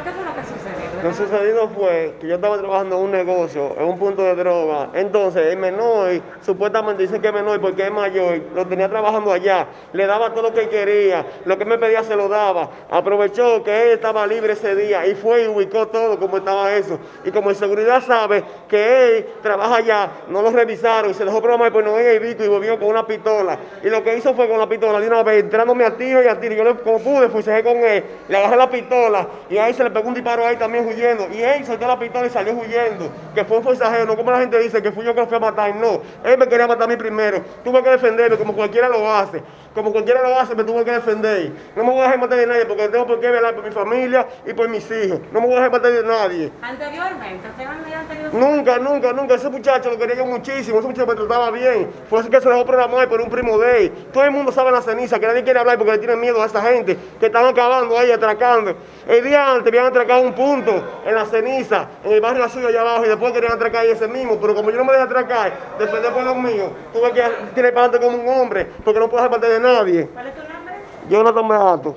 impacta con lo que sucedió. Lo sucedido fue que yo estaba trabajando en un negocio, en un punto de droga. Entonces, el menor, supuestamente dice que es menor porque es mayor, lo tenía trabajando allá. Le daba todo lo que quería, lo que me pedía se lo daba. Aprovechó que él estaba libre ese día y fue y ubicó todo como estaba eso. Y como en seguridad sabe que él trabaja allá, no lo revisaron y se dejó programar por no Vico y volvió con una pistola. Y lo que hizo fue con la pistola, de una vez, entrándome a tiro y a tiro. Yo como pude, fui con él, le agarré la pistola y ahí se le pegó un disparo ahí también Y él soltó la pistola y salió huyendo. Que fue un forcejero, no como la gente dice que fui yo que lo fui a matar. No, él me quería matar a mí primero. Tuve que defenderlo como cualquiera lo hace. Como cualquiera lo hace, me tuve que defender. No me voy a dejar matar de nadie porque tengo por qué velar por mi familia y por mis hijos. No me voy a dejar matar de nadie. Anteriormente, ¿usted no había tenido... Nunca, nunca, nunca. Ese muchacho lo quería yo muchísimo. Ese muchacho me trataba bien. Fue así que se dejó programar por un primo de él. Todo el mundo sabe la ceniza, que nadie quiere hablar porque le tienen miedo a esa gente que están acabando ahí, atracando. El día antes habían atracado un punto en la ceniza, en el barrio azul allá abajo, y después querían atracar ese mismo. Pero como yo no me dejé atracar, defender por los míos, tuve que tirar para adelante como un hombre, porque no puedo dejar parte de nadie. ¿Cuál es tu nombre? Jonathan Beato.